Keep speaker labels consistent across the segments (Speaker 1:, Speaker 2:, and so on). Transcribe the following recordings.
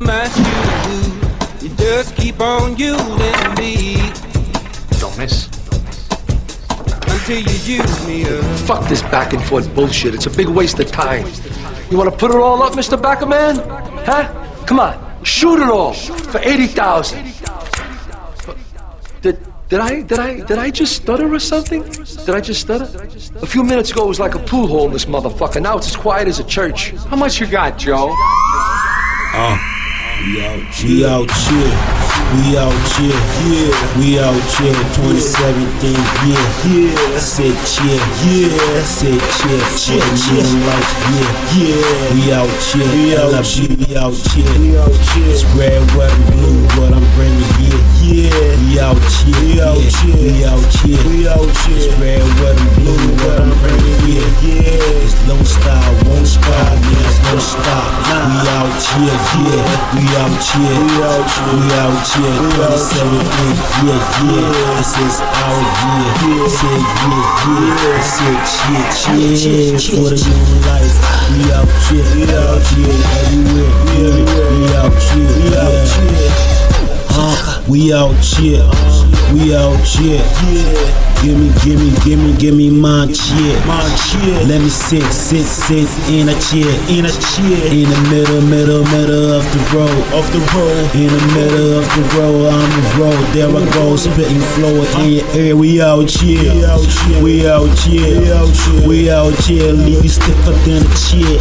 Speaker 1: my shoes. You just keep on using me
Speaker 2: Don't miss.
Speaker 1: until you use me up.
Speaker 3: Fuck this back and forth bullshit. It's a big waste of time. You want to put it all up, Mr. Backerman? Huh? Come on, shoot it all for eighty thousand. Did did I did I did I just stutter or something? Did I just stutter? A few minutes ago it was like a pool hole in this motherfucker. Now it's as quiet as a church.
Speaker 2: How much you got, Joe? Oh.
Speaker 4: We out here, we out here, we out here, yeah, we out here, 2017, yeah, yeah, said yeah, yeah, said yeah, for the new life, yeah, yeah, we out here, we out here, we out here, we out here, it's red, white, and blue, what I'm bringing, yeah, yeah, we out here, we out here, we out here, we out here, it's red, white, and blue, what I'm bringing, yeah, yeah, it's Lone Star, won't stop, man, it's no stop, we here, yeah, we out here, we out here, we out here, 2017, yeah, yeah, this is our year, say yeah, yeah, say shit, shit, for the new life, we out here, we out here, everywhere, yeah, we out here, we out here, we out here, we out here, yeah. Gimme, gimme, gimme, gimme my chair. My chair. Let me sit, sit, sit in a chair. In a chair. In the middle, middle, middle of the road. Of the road. In the middle of the road, I'm the road. There I go, spitting flow in your ear. We out here. We out here. We out here. We out here. We out here. Leave you stiffer than a chair.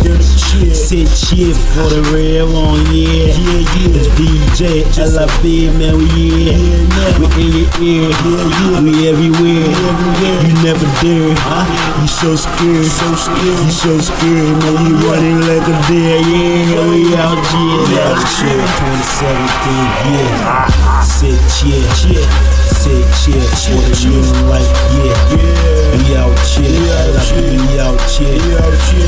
Speaker 4: Sit cheer for the real one, yeah. Yeah, yeah. It's DJ, LIB, man, we here. We in your ear. We everywhere. You never dare. You so scared. So scared. You so scared, man. You running like a deer. Yeah, we out here. Here. 2017, yeah. Sit cheer. Sit cheer for the new life, yeah. We out here. LIB, we out here.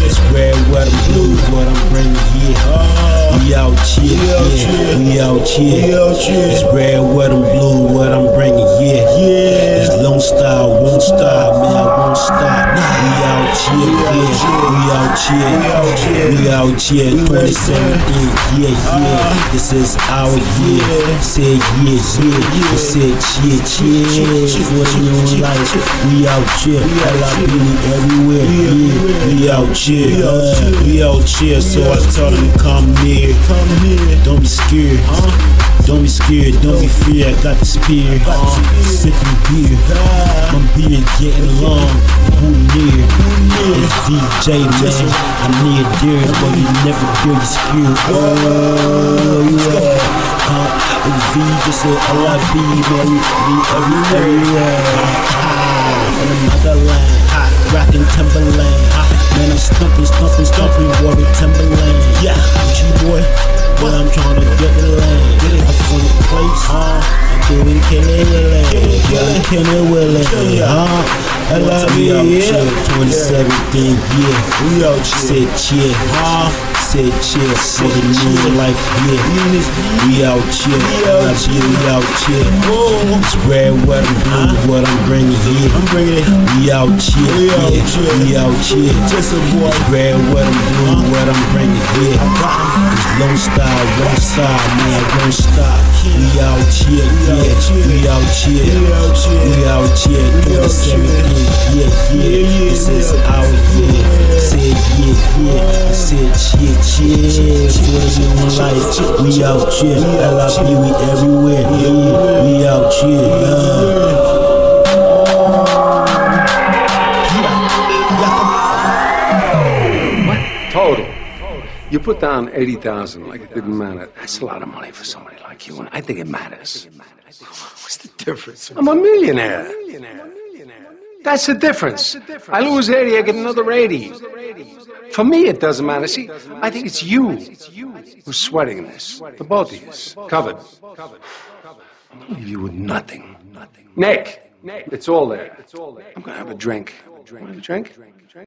Speaker 4: It's red, white, and blue. What I'm bringing here. Uh-huh. We out here, yeah. We out here. It's red, white, and blue. What I'm bringing Here. We out here. 2017, yeah, yeah. This is our year. Say yeah, yeah. We said yeah, yeah. For the new life, we out here. LIB, everywhere, yeah. We out here, uh, we out here. So I tell them come here. Don't be scared, Don't be scared, don't be fear. I got the spear, sipping beer. My beer getting long. Who near? It's VJ, man. I need dear, but you never you scared. Oh, yeah. Uh, it's V, just a LIB, man. We, everywhere. From the motherland, rockin' Timberland. Man, I'm stumping, stumping, stumping, warrior Timberland. Yeah, G boy, but I'm trying to get the land. Place? I'm doing Kenny Willie, doing Kenny Willie, huh? I love you, yeah. 2017, yeah. We out Said yeah, huh? Said for the new life, yeah. We out I love you, we out. It's red, white, and blue, what I'm bringing here. I'm bringing it. We out here, yeah. We out here. Just a boy. Red, white, and blue, what I'm bringing here. It's Lone Star, one star, man, one star. We out here, yeah. We out here. We out chill. here. 2017, yeah, yeah. This is. Said yeah, yeah. Shit, the new life, we out here. LIB, we everywhere. Yeah, we out here.
Speaker 2: Total. You put down 80,000 like it didn't matter. That's a lot of money for somebody like you, and I think it matters. What's the difference? I'm a millionaire. That's the difference. I lose 80, I get another 80. For me, it doesn't matter. See, I think it's you who's sweating this. The both of you. Covered. You with nothing. Nick, it's all there. I'm going to have a drink. A drink?